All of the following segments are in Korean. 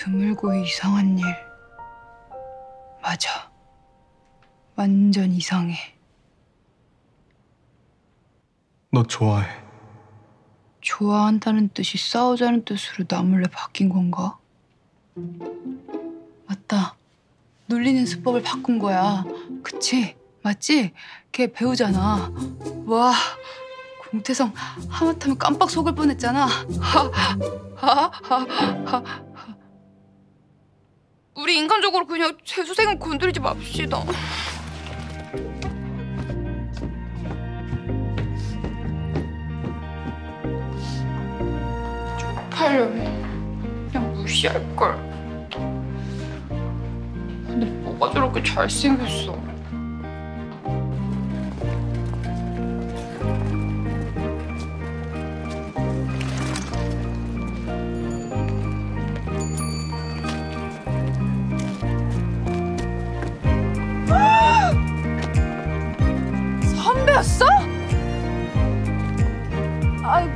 드물고 이상한 일. 맞아. 완전 이상해. 너 좋아해. 좋아한다는 뜻이 싸우자는 뜻으로 나 몰래 바뀐 건가? 맞다. 놀리는 수법을 바꾼 거야. 그치? 맞지? 걔 배우잖아. 와, 공태성 하마터면 깜빡 속을 뻔했잖아. 하, 하, 하, 하. 우리 인간적으로 그냥 재수생은 건드리지 맙시다. 쪽팔려해. 그냥 무시할 걸. 근데 뭐가 저렇게 잘생겼어? 선배였어? 아,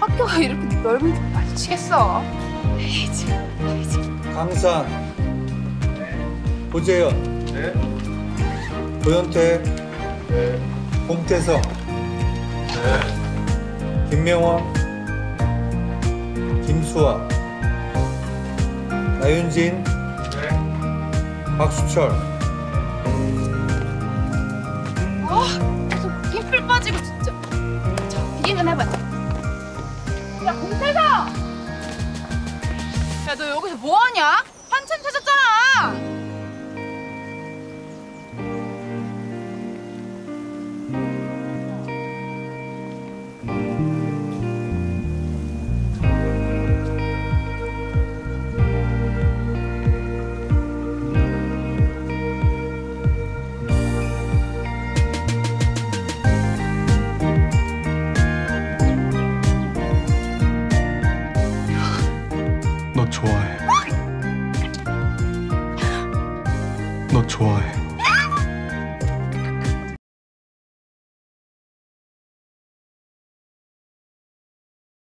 학교가 이렇게 넓은 줄 미치겠어. 에이, 참, 에이, 참. 강산 고재현 네. 고현태 홍태성 김명화 김수아 나윤진 박수철 빠지고 진짜. 자, 비행은 해봐. 야, 공태성! 야, 너 여기서 뭐 하냐? 너 좋아해. 너 좋아해.